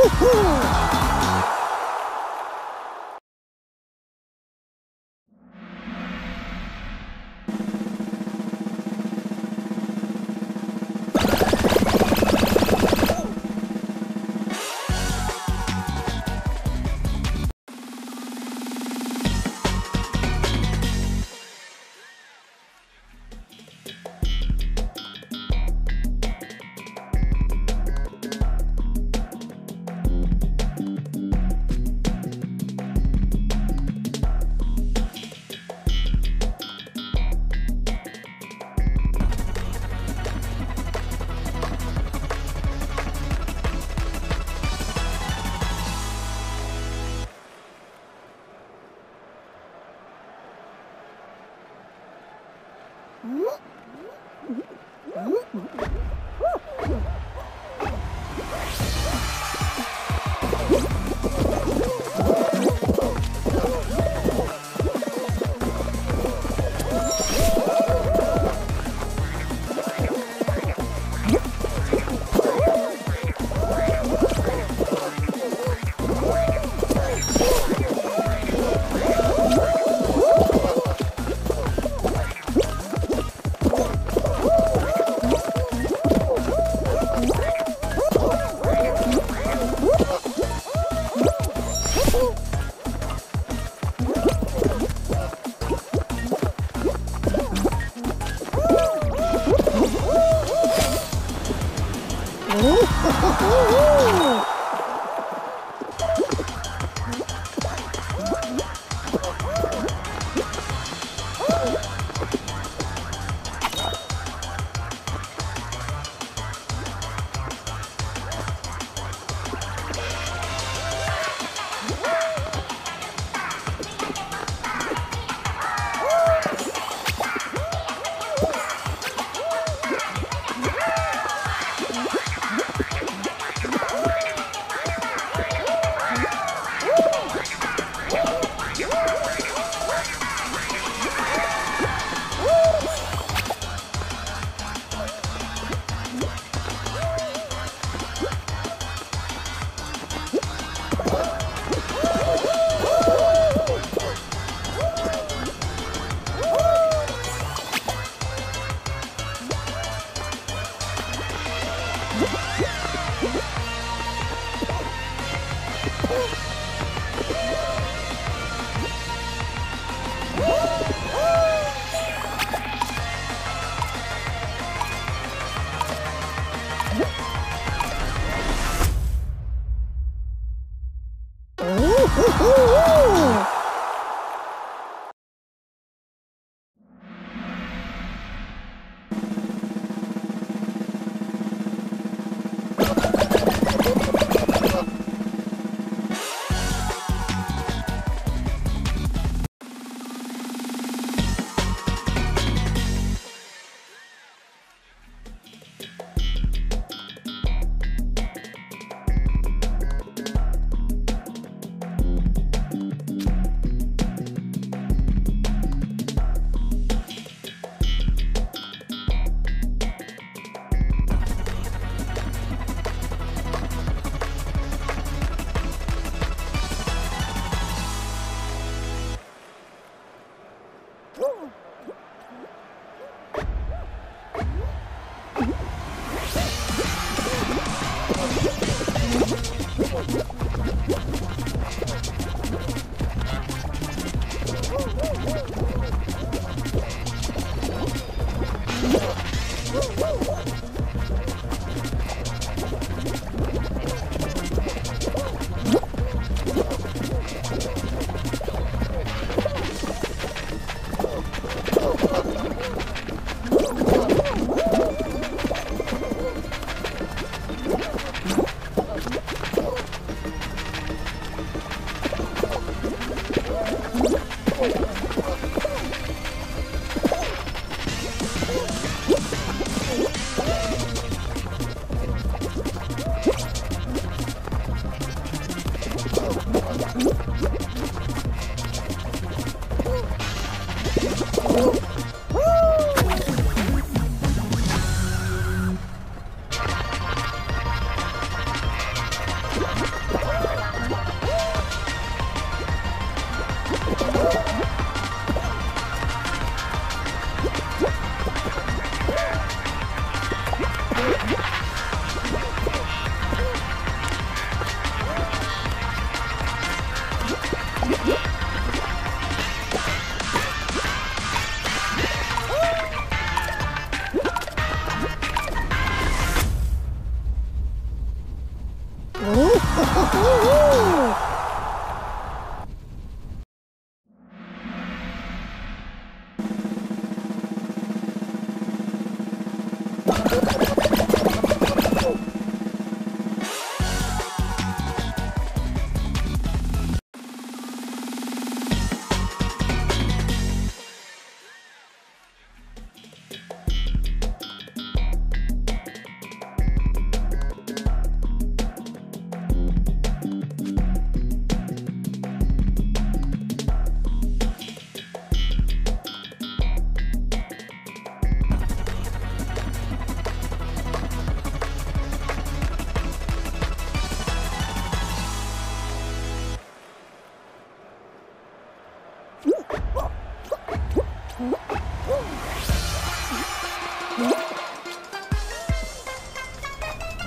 Woohoo! Mm-hmm.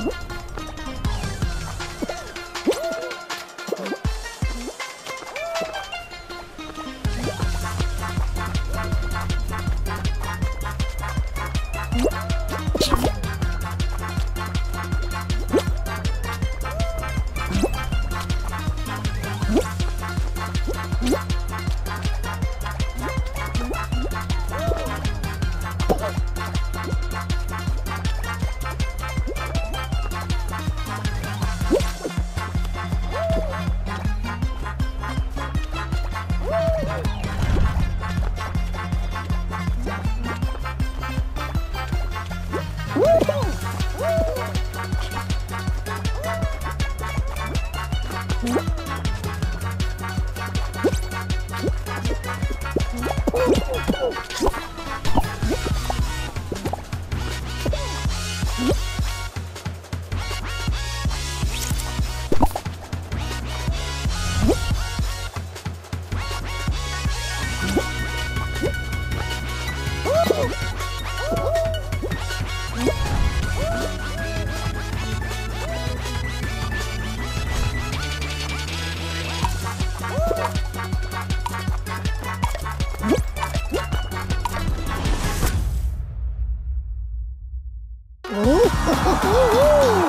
응? Woohoo!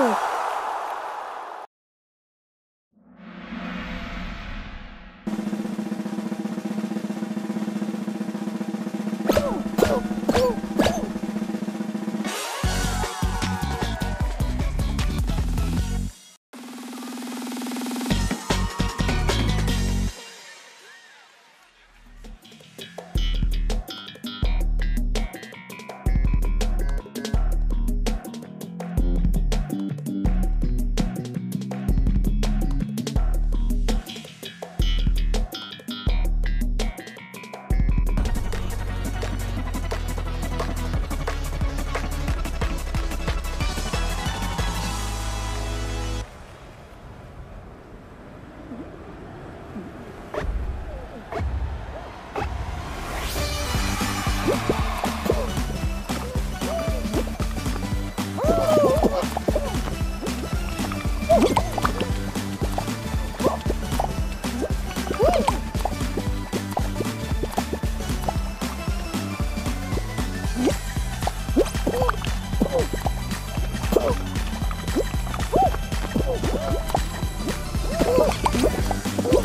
うわ!